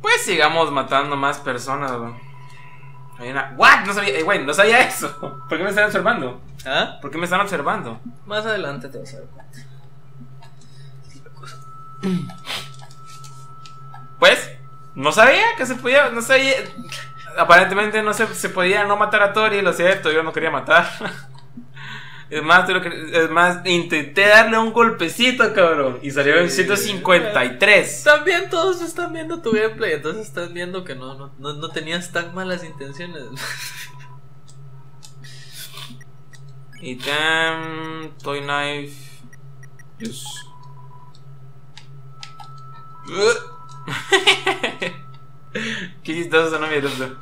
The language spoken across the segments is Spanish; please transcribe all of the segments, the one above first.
Pues sigamos matando más personas, güey. Hay una... ¿What? No sabía, eh, güey, no sabía eso. ¿Por qué me están observando? ¿Ah? ¿Por qué me están observando? Más adelante te vas a dar cuenta. Pues, no sabía que se podía, no sabía. Aparentemente no se, se podía no matar a Tori, lo cierto, yo no quería matar. Es más, tuve que- es más, intenté darle un golpecito, cabrón. Y salió en 153. También todos están viendo tu gameplay, entonces están viendo que no, no, no, no tenías tan malas intenciones. Item, Toy Knife. Yes. Qué chistoso sonó mi eructo.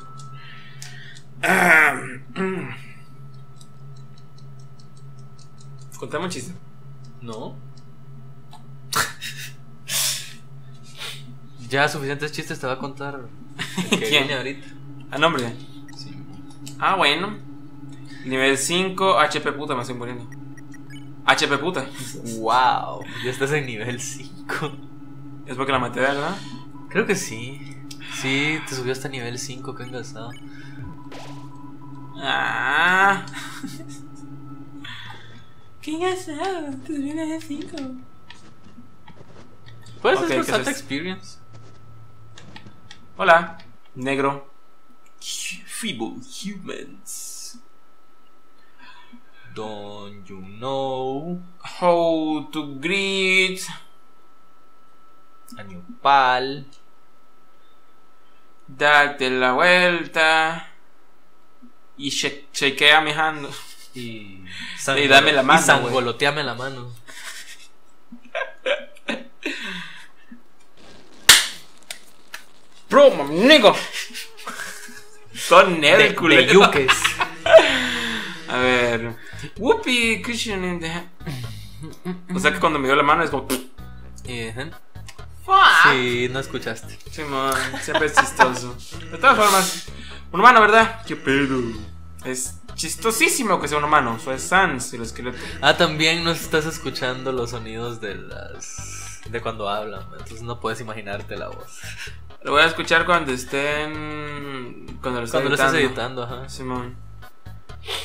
Ah, mm. Contame un chiste. ¿No? ya suficientes chistes te va a contar el que ¿Quién? viene ahorita. Ah, nombre. Sí. Ah, bueno. Nivel 5, HP puta, me estoy muriendo. HP puta. Wow, ya estás en nivel 5. Es porque la maté, ¿verdad? Creo que sí. Sí, te subió hasta nivel 5, que engasado. Ah. ¿Qué engasado? Te subí nivel 5. Puedes hacer ¿qué es? Experience. Hola, negro. Feeble humans. Don't you know How to greet. a new pal? Date la vuelta. Y shake- shakea mi hand. Y, Y dame la mano, Y sangoloteame la mano. Bro, amigo. Son De, de yuques. A ver. Whoopi, Christian in the. O sea que cuando me dio la mano es como. Fuck. Sí, no escuchaste. Simón, siempre es chistoso. De todas formas, un humano, ¿verdad? ¿Qué pedo? Es chistosísimo que sea un humano. Soy Sans, el esqueleto. Ah, también no estás escuchando los sonidos de las. de cuando hablan, entonces no puedes imaginarte la voz. Lo voy a escuchar cuando estén. Cuando lo Cuando lo estés editando. ajá. Simón.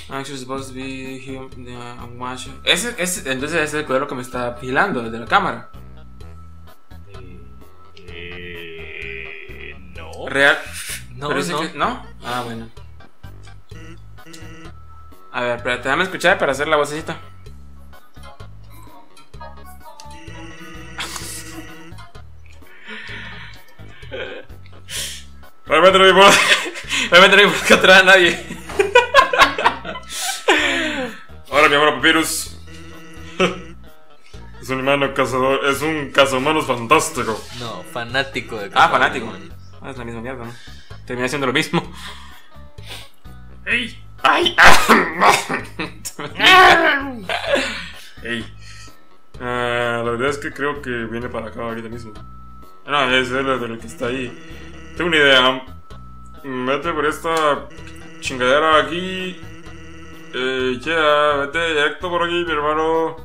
Actually supposed to be uh, watch. Ese, ese, entonces ese es el cuadro que me está vigilando desde la cámara. Eh, no. Real. No, Pero ese no. que- ¿No? Ah, bueno. A ver, espérate, déjame escuchar para hacer la vocecita. Realmente no me importa. Realmente no me importa que atrás a nadie. Ahora mi amor Papyrus. Es un hermano cazador. Es un cazahumanos fantástico. No, fanático de Ah, fanático. Ah, es la misma mierda, ¿no? Termina siendo lo mismo. ¡Ey! ¡Ay! ah, ¡Ey! Ah, la verdad es que creo que viene para acá ahorita mismo. No, es el del que está ahí. Tengo una idea. Vete por esta chingadera aquí. Eh, ya, vete directo por aquí, mi hermano.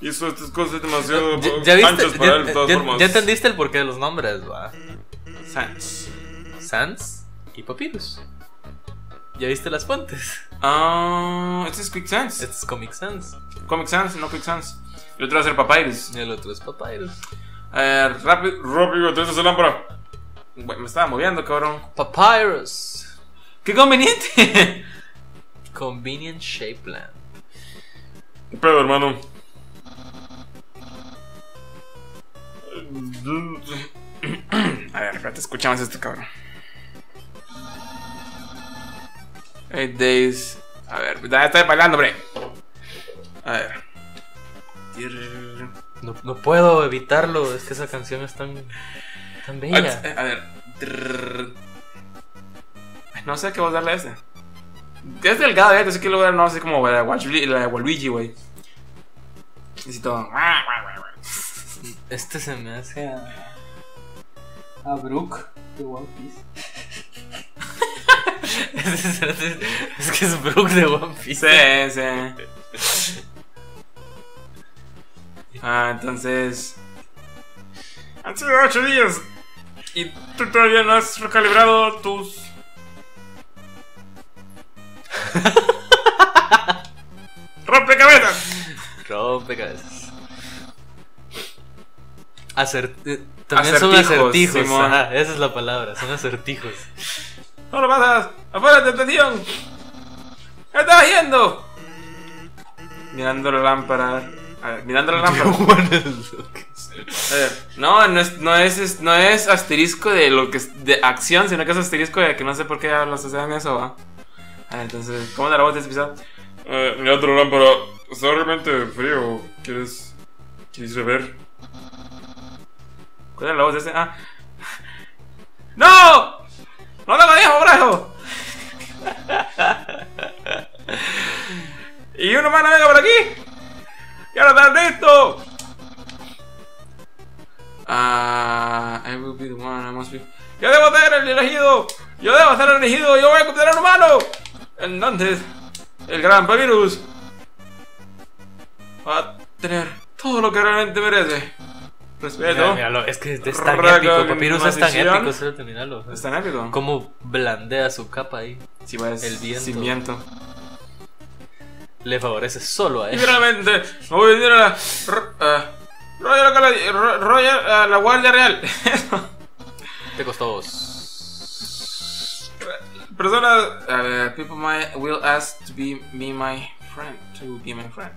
Hizo estas cosas demasiado ¿Ya, ya viste? anchas para Ya, él, de todas ya- formas. ya entendiste el porqué de los nombres, va. Sans. Sans y Papyrus. ¿Ya viste las fuentes? Ah, este es Quick Sans. Este es Comic Sans. Comic Sans, no Quick Sans. El otro va a ser Papyrus. Y el otro es Papyrus. A ver, rápido, rápido, te esa lámpara. Güey, me estaba moviendo, cabrón. Papyrus. ¡Qué conveniente! Convenient Shape Plan. ¿Qué pedo, hermano? A ver, espérate, escuchamos esto, cabrón. Eight days. A ver, ya estoy bailando, hombre. A ver. No, no puedo evitarlo, es que esa canción es tan, tan bella. a ver. No sé qué voy a darle a ese. Es delgado, ya, así que luego no sé cómo la de Waluigi, la de Waluigi, güey. Necesito. Este se me hace a. a Brooke de One Piece. Es, que es Brooke de One Piece. Sí, sí. Ah, entonces. Han sido ocho días. Y tú todavía no has recalibrado tus. ¡Rompecabezas! Rompecabezas. Acer... eh, También son Acertijos, acertijos. Simón. ajá, esa es la palabra, son acertijos. ¡No lo pasas! ¡Afuera atención! ¿Qué estás haciendo? Mirando la lámpara. A ver, mirando la lámpara. A ver, no, no es, no es, es- no es asterisco de lo que es de acción, sino que es asterisco de que no sé por qué los hacen eso, ¿va? A ver, entonces, ¿cómo es la voz de este episodio? Eh, mirando la lámpara. Está realmente frío. ¿Quieres. ¿Quieres beber? ¿Cuál es la voz de este? Ah. ¡No! ¡No lo dejo, brazo! Y uno más no venga por aquí. ¡Ya no estás listo! Ah, I will be the one, I must be. Yo debo ser el elegido. Yo debo ser el elegido. Yo voy a considerar humano. Entonces, el gran Papyrus va a tener todo lo que realmente merece. Respeto. Mira, míralo, es que es tan épico. Papyrus es tan épico, solo terminarlo. ¿Es tan épico? Cómo blandea su capa ahí. Pues, El viento. Cimiento. Le favorece solo a él. finalmente, me voy a venir a la. Royal- a la Guardia Real. Te costó. Personas. A ver, people might, will ask to be me my friend. To be my friend.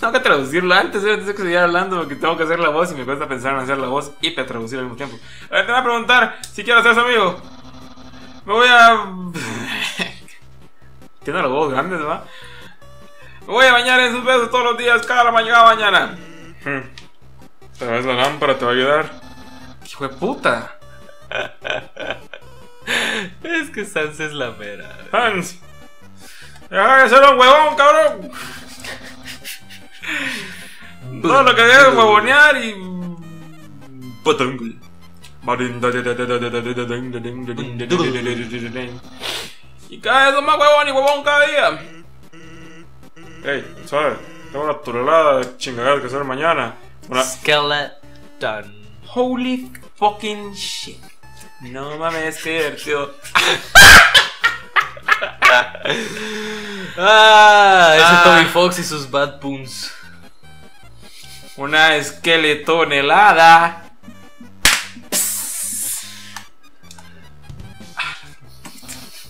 Tengo que traducirlo antes, ¿eh? antes de que siguiera hablando, porque tengo que hacer la voz y me cuesta pensar en hacer la voz y para traducir al mismo tiempo. A ver, te voy a preguntar si quiero ser su amigo. Me voy a. Tiene la voz grande, ¿verdad? Me voy a bañar en sus besos todos los días, cada mañana. mañana. Tal vez la lámpara te va a ayudar. Hijo de puta. Es que Sans es la mera. Hans. Deja de ser un huevón, cabrón. Todo lo que debe es huevonear y. Patangle. Y cada vez son más huevón y huevón cada día. Ey, suave. Tengo una tonelada de chingaderas que hacer mañana. Una. Skeleton. Holy fucking shit. No mames, qué divertido. Ah, ese Ah. Toby Fox y sus bad puns. Una esqueletonelada.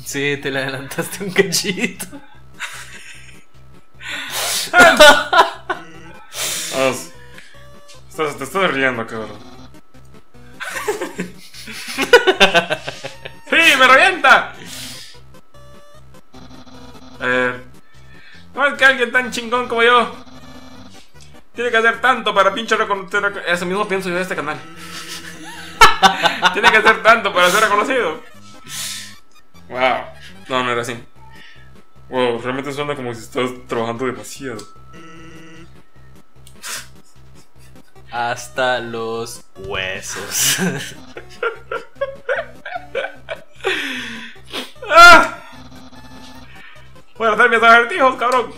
Sí, te le adelantaste un cachito. Estás- te estás riendo, cabrón. ¡Sí, me revienta! A ver. No es que alguien tan chingón como yo tiene que hacer tanto para pinche reconocer. Eso mismo pienso yo de este canal. tiene que hacer tanto para ser reconocido. Wow. No, no era así. Wow, realmente suena como si estás trabajando demasiado. Hasta los huesos. ¡Ah! Voy a hacer mis acertijos, cabrón.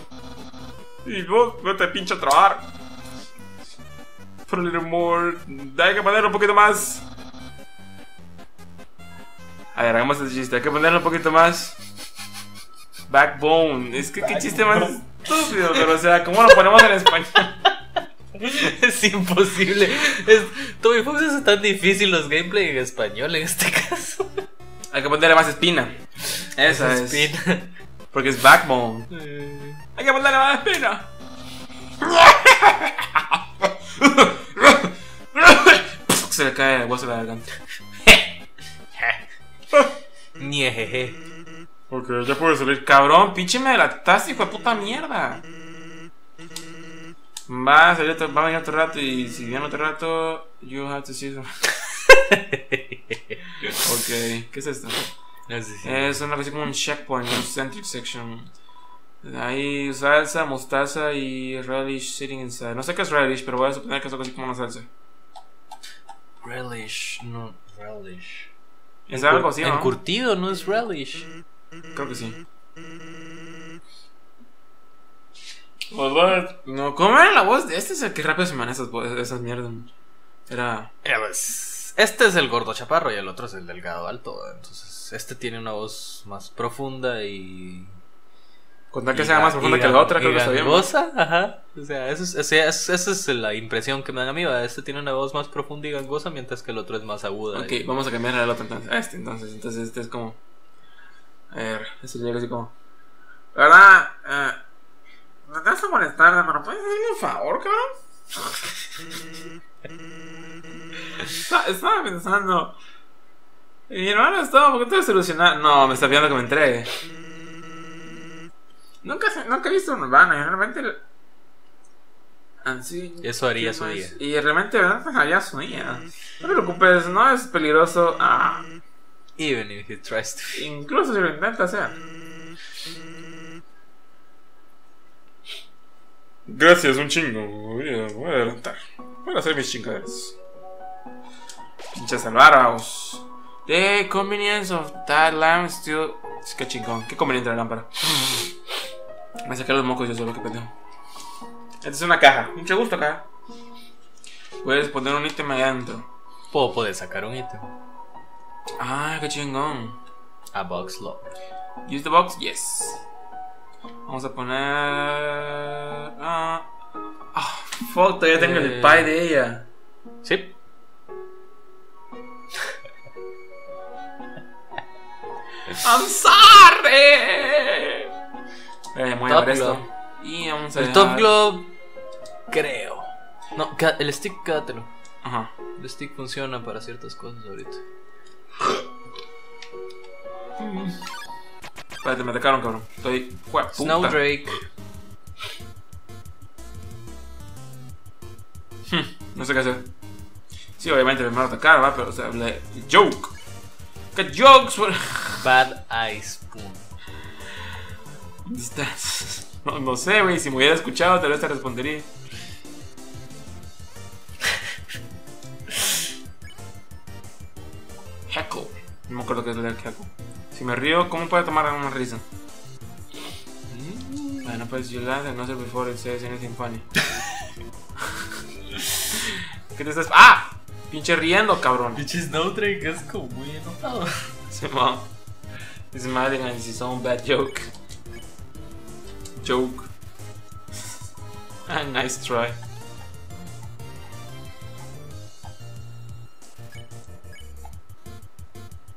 Y vos, vete pinche a trabajar. A little more. Hay que ponerle un poquito más. A ver, hagamos este chiste. Hay que ponerle un poquito más. Backbone. Es que qué chiste más estúpido, pero o sea, ¿cómo lo ponemos en español? es imposible. Es, Toby Fox es tan difícil los gameplay en español en este caso. Hay que ponerle más espina. Esa es. Espina. Porque es backbone. Eh, Hay que ponerle más espina. Se le cae el hueso de la garganta. Niejeje. Ok, ya puede salir. Cabrón, pinche me delataste, hijo de puta mierda. Va a salir va a venir otro rato y si viene otro rato, you have to see ok, ¿qué es esto? Sí. Es una cosa como un checkpoint, un centric section. Hay salsa, mostaza y relish sitting inside. No sé qué es relish, pero voy a suponer que es algo así como una salsa. Relish, no, relish. Es algo así, ¿no? Encurtido no es relish. Creo que sí. No, ¿cómo era la voz de este? Es el que rápido se maneja esas, esas mierdas. Era. It was es, este es el gordo chaparro y el otro es el delgado alto. Entonces, este tiene una voz más profunda y. Con tal que sea más profunda que la otra, creo que está bien. gangosa, ajá. O sea, eso es, es- esa es la impresión que me dan a mí. ¿verdad? Este tiene una voz más profunda y gangosa, mientras que el otro es más aguda. Ok, y- vamos a cambiar al otro entonces. A este entonces. Entonces este es como. A ver, este llega así como. ¿Verdad? Eh, me vas a molestar, pero ¿puedes hacerme un favor, cabrón? Está- Estaba pensando. Mi hermano estaba un poquito desilusionado. No, me está pidiendo que me entregue. Nunca, se- nunca he visto un urbano y realmente. Así. Eso haría ¿qué su día. Y realmente, ¿verdad? Pues haría su día. No te preocupes, no es peligroso. Ah, Even if he tries to. incluso si lo intenta hacer. Gracias, un chingo. Voy a, voy a adelantar. Voy a hacer mis chingaderas. Pinches albáragos. The convenience of that lamp still. Es que chingón. Qué conveniente la lámpara. Me saqué los mocos yo solo, que pendejo. Esta es una caja. Mucho gusto, caja. Puedes poner un ítem ahí adentro. Puedo poder sacar un ítem. Ah, qué chingón. A box lock. Use the box, yes. Vamos a poner. Ah, ah, fuck, todavía tengo el Eh. pie de ella. Sí. I'm sorry. Eh, Top ver esto. Glove. Y vamos a. El Top Glove. Creo. No, el stick quédatelo. Ajá. El stick funciona para ciertas cosas ahorita. Espérate, me atacaron, cabrón. Estoy. Snowdrake. No sé qué hacer. Sí, obviamente me van a atacar, va, pero o sea, le- joke. ¿Qué jokes? Bad Eye Spoon. No, no sé, güey. Si me hubiera escuchado, tal vez te respondería. Heckle. No me acuerdo qué es el heckle. Si me río, ¿cómo puede tomar una risa? Bueno, pues you laugh and not before it says anything funny. ¿Qué te estás.? ¡Ah! Pinche riendo, cabrón. Pinche Snowdrake es como muy enojado. Simón. Smiling at his own bad joke. Joke. Ah, nice try.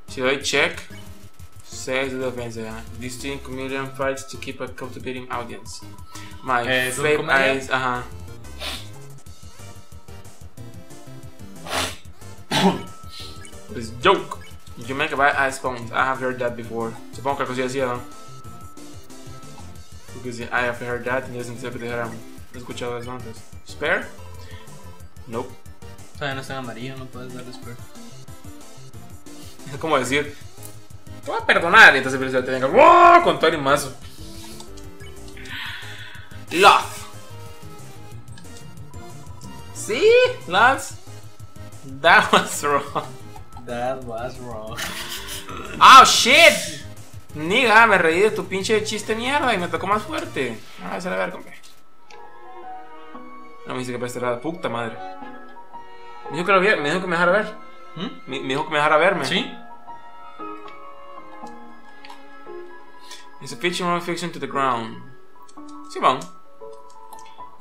Should I check, says the defensa. Distinct comedian fights to keep a captivating audience. My Eh, ¿es un fave eyes, ajá. It's joke. You make a bad eye spawns. I have heard that before. Supongo que algo así decía, ¿no? Because I have heard that y no sentía que dijera, he escuchado eso antes. Spare? Nope. Todavía no está en amarillo, no puedes darle spare. Es como decir, te voy a perdonar y entonces te venga ¡wow! con todo el mazo. Love. ¿Sí? Lads? That was wrong. That was wrong. ¡Oh, shit! Niga, me reí de tu pinche chiste mierda y me tocó más fuerte. Ah, se la ver, compadre. No me dice que para lado. Puta madre. Me dijo que, lo vi- me dijo que me dejara ver. Me, me dijo que me dejara verme. ¿Sí? It's a pitching roll fiction to the ground. Simón.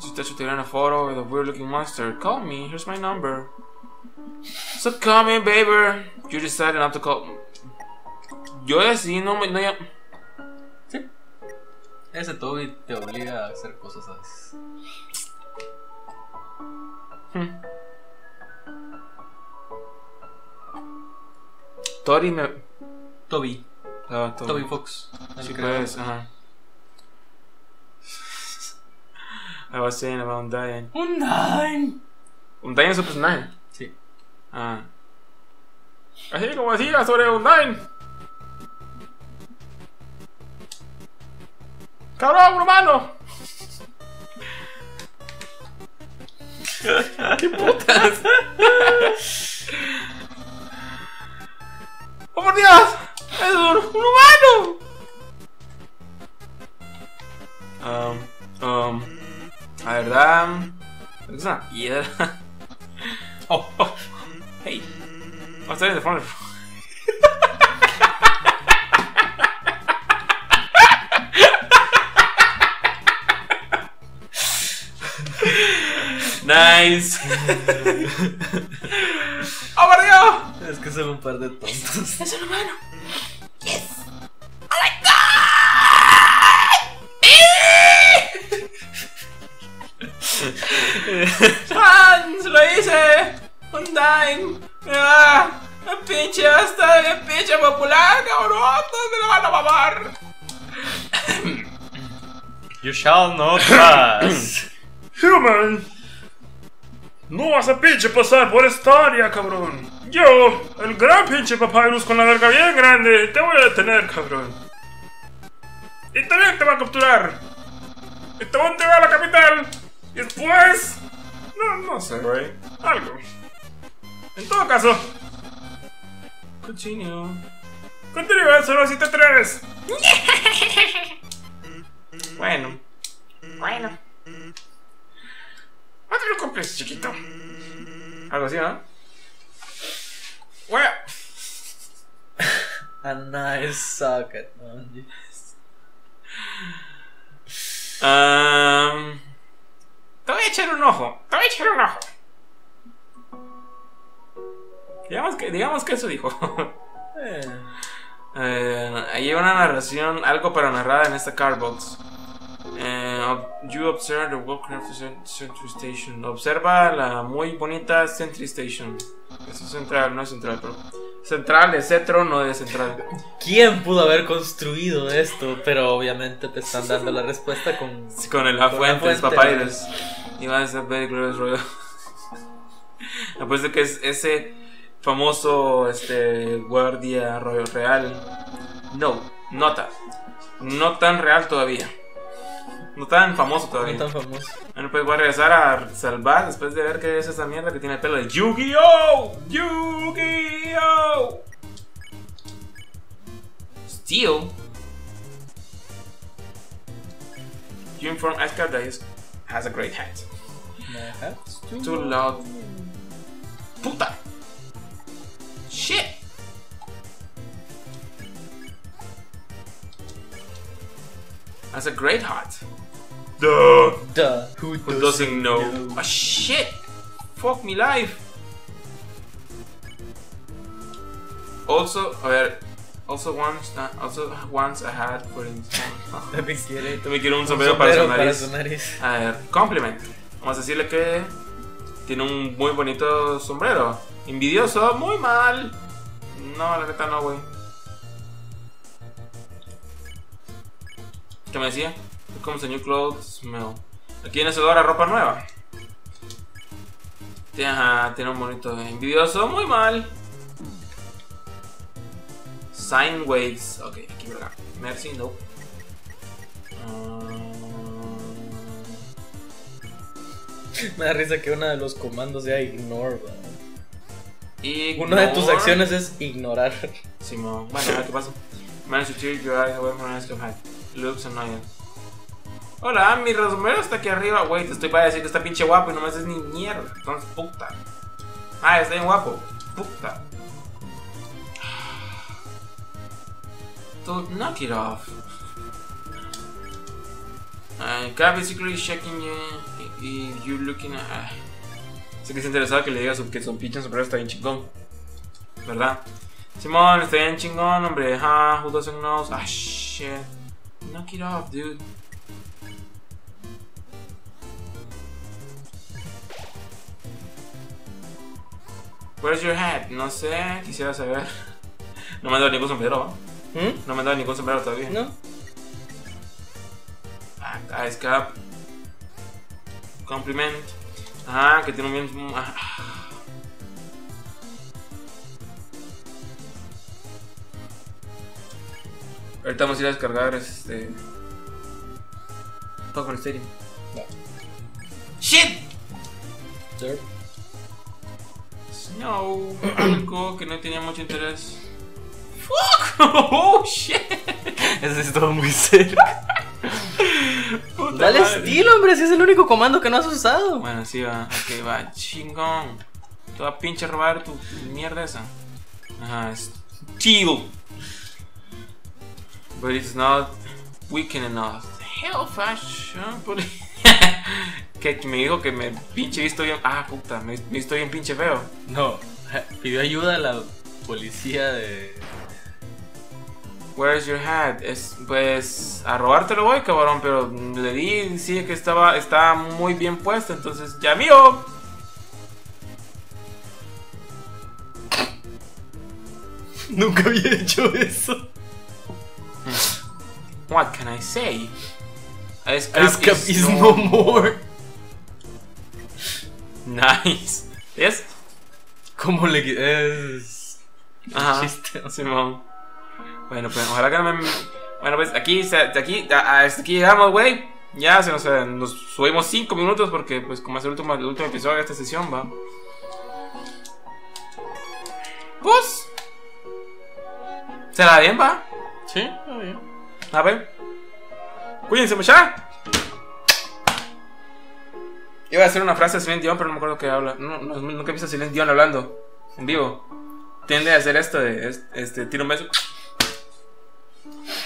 Just touch to a photo with a weird looking monster. Call me, here's my number. So call me, baby. You decided not to call. Yo decidí no me. No, ya- Ese Toby te obliga a hacer cosas a veces. Tori me. Toby. Ah, Tori. Toby Fox. Sí, pues, ajá. I was saying about dying. Un nine. Undyne es su personaje. Sí. Ah. Así como decía sobre Undyne. ¡Cabrón, humano! ¡Qué putas! ¡Oh, por Dios! ¡Es un, un humano! Um, um, la verdad... Es una piedra. Oh, oh. Hey. está bien, ponle. Nice. ¡Oh, perdió! Es que son un par de tontos. Es un humano. Yes. ¡Oh ¡Hans! ¡Lo hice! ¡Un dime! ¡Ah! ¡El pinche hasta el pinche popular, cabrón! ¿Dónde lo van a mamar? You shall not pass. Human, no vas a pinche pasar por esta área, cabrón. Yo, el gran pinche papyrus con la verga bien grande, te voy a detener, cabrón. Y también te va a capturar. Y te voy a entregar a la capital. Y después... No, no sé, güey. Algo. En todo caso... Continue. Continúa, solo si te atreves. Bueno. No te preocupes, chiquito. Algo así, ¿no? A nice socket. man. Um, te voy a echar un ojo. Te voy a echar un ojo. Digamos que, digamos que eso dijo. Eh, Eh, hay una narración, algo para narrar en esta cardbox. Ob- you observe the Warcraft Cent- Sentry Station. Observa la muy bonita Sentry Station. Eso es central, no es central, pero. Central es cetro, no es central. ¿Quién pudo haber construido esto? Pero obviamente te están dando la respuesta con. Sí, Con el Afuentes, fuente. Papyrus. Y va a ser Very Glorious Royal. Apuesto que es ese famoso este, guardia royal real. No, nota. No tan real todavía. No tan famoso No todavía. tan famoso. Bueno, pues voy a regresar a salvar después de ver qué es esa mierda que tiene el pelo de Yu-Gi-Oh! ¡Yu-Gi-Oh! Steel. You inform Asgard that he has a great hat. Too loud. Puta! Shit! Has a great hat. Duh! Duh. Who, Who doesn't know? Ah, shit! Fuck me life! Also, a ver, also once, uh, also once I had for instance. También quiere. También quiero un un sombrero para su nariz. su nariz. A ver, compliment. Vamos a decirle que tiene un muy bonito sombrero. Envidioso, muy mal. No, la neta no, güey. ¿Qué me decía? Here comes a new clothes smell. Aquí en ese olor a ropa nueva. Tiene, ajá, tiene un bonito envidioso, muy mal. Sine waves. Ok, aquí verá. Mercy, no. Ah, Me da risa que uno de los comandos sea ignore. Una de tus acciones es ignorar. Simón. Bueno, a ver qué pasa. Manage to tear your eyes away from an hat. Looks annoying. Hola, mi resumero está aquí arriba. Güey, te estoy para decir que está pinche guapo y nomás es ni mierda. Entonces, puta. Ah, está bien guapo. Puta. Dude, knock it off. Uh, Gab basically checking you y you looking at. Sé que es interesado que le digas que su pinche sombrero está bien chingón. ¿Verdad? Simón, está bien chingón, hombre. Ah, who doesn't know? Ah, shit. Knock it off, dude. Where's your hat? No sé, quisiera saber. No me han dado ningún sombrero, ¿va? ¿Mm? No me han dado ningún sombrero todavía. ¿No? Ah, Cap. Compliment. Ajá, que tiene un bien. ah. Ahorita vamos a ir a descargar este. Pokémon Stadium. No. ¡Shit! Sir. No, algo que no tenía mucho interés. ¡Fuck! ¡Oh, shit! Ese estuvo muy cerca. Puta Dale madre. estilo, hombre, si es el único comando que no has usado. Bueno, sí va. Ok, va. Chingón. Te voy a pinche robar tu, mierda esa. Ajá, steel. But it's not weakened enough. Hell fashion. que me dijo que me pinche visto bien. Ah, puta, me me visto bien pinche feo. No, pidió ayuda a la policía de. Where's your hat? Es, pues a robártelo voy, cabrón, pero le di, decía que estaba, estaba muy bien puesto, entonces ya mío. Nunca había hecho eso. What can I say? Ice Ice cap is no more. Nice. ¿Yes? ¿Cómo le es Ajá. chiste? Simón. Bueno, pues ojalá que no me. Bueno, pues aquí, aquí, hasta aquí llegamos, güey. Ya se nos, eh, nos subimos 5 minutos porque, pues, como es el último, el último episodio de esta sesión, va. Pues. ¿Será bien, va? Sí, está bien. A ver. Cuídense, muchachos. Iba a hacer una frase de Celine Dion, pero no me acuerdo qué habla. No, no, nunca he visto a Celine Dion hablando en vivo. Tiende a hacer esto de es- este, tiro un beso.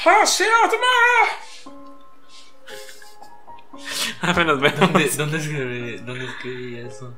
¡Ah, sí! Apenas vemos. ¿Dónde, dónde escribí, dónde escribí eso?